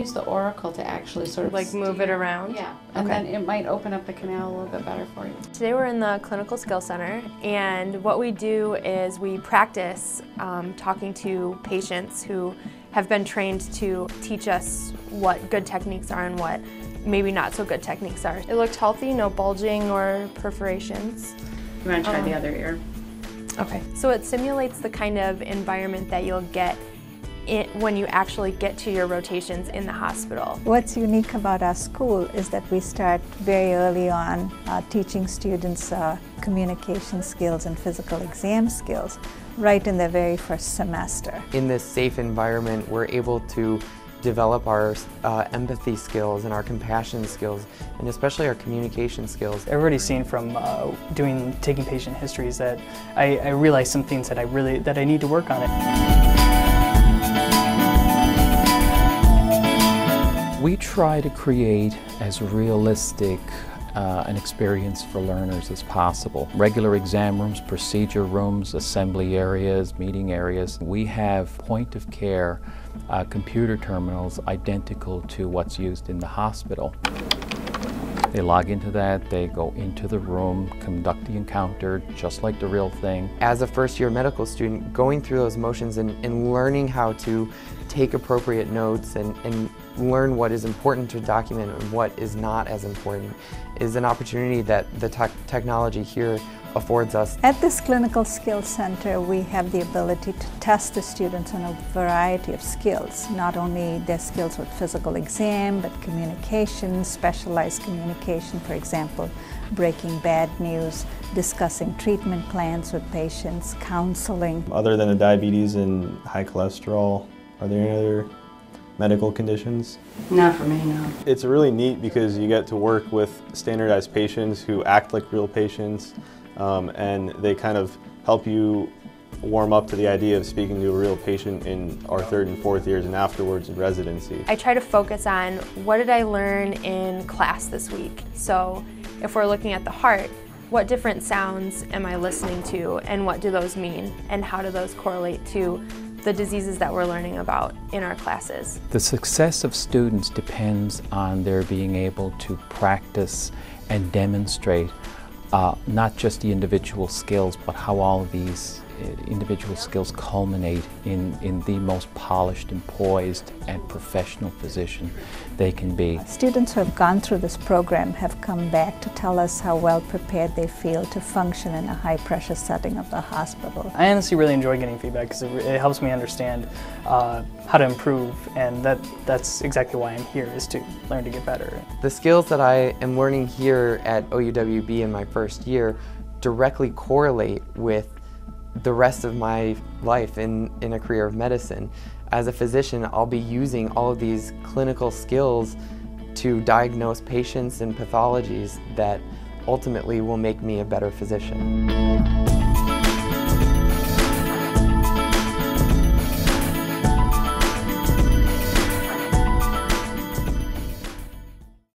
use the auricle to actually sort of Like move it around? Yeah, and Okay. then it might open up the canal a little bit better for you. Today we're in the Clinical Skill Center, and what we do is we practice um, talking to patients who have been trained to teach us what good techniques are and what maybe not so good techniques are. It looked healthy, no bulging or perforations. You want to try the Um, other ear? Okay. So it simulates the kind of environment that you'll get it when you actually get to your rotations in the hospital. What's unique about our school is that we start very early on uh, teaching students uh, communication skills and physical exam skills right in their very first semester. In this safe environment, we're able to develop our uh, empathy skills and our compassion skills, and especially our communication skills. I've already seen from uh, doing taking patient histories that I, I realized some things that I really that I need to work on it. We try to create as realistic uh, an experience for learners as possible. Regular exam rooms, procedure rooms, assembly areas, meeting areas. We have point of care uh, computer terminals identical to what's used in the hospital. They log into that, they go into the room, conduct the encounter just like the real thing. As a first year medical student, going through those motions and, and learning how to take appropriate notes and, and learn what is important to document and what is not as important is an opportunity that the tech technology here affords us. At this Clinical Skills Center, we have the ability to test the students on a variety of skills, not only their skills with physical exam, but communication, specialized communication, for example, breaking bad news, discussing treatment plans with patients, counseling. Other than the diabetes and high cholesterol, are there any other medical conditions? Not for me, no. It's really neat because you get to work with standardized patients who act like real patients um, and they kind of help you warm up to the idea of speaking to a real patient in our third and fourth years and afterwards in residency. I try to focus on what did I learn in class this week. So if we're looking at the heart, what different sounds am I listening to and what do those mean and how do those correlate to the diseases that we're learning about in our classes. The success of students depends on their being able to practice and demonstrate uh, not just the individual skills, but how all of these individual skills culminate in, in the most polished and poised and professional physician they can be. Students who have gone through this program have come back to tell us how well prepared they feel to function in a high pressure setting of the hospital. I honestly really enjoy getting feedback because it, it helps me understand uh, how to improve, and that that's exactly why I'm here is to learn to get better. The skills that I am learning here at OUWB in my first year directly correlate with the rest of my life in, in a career of medicine. As a physician, I'll be using all of these clinical skills to diagnose patients and pathologies that ultimately will make me a better physician.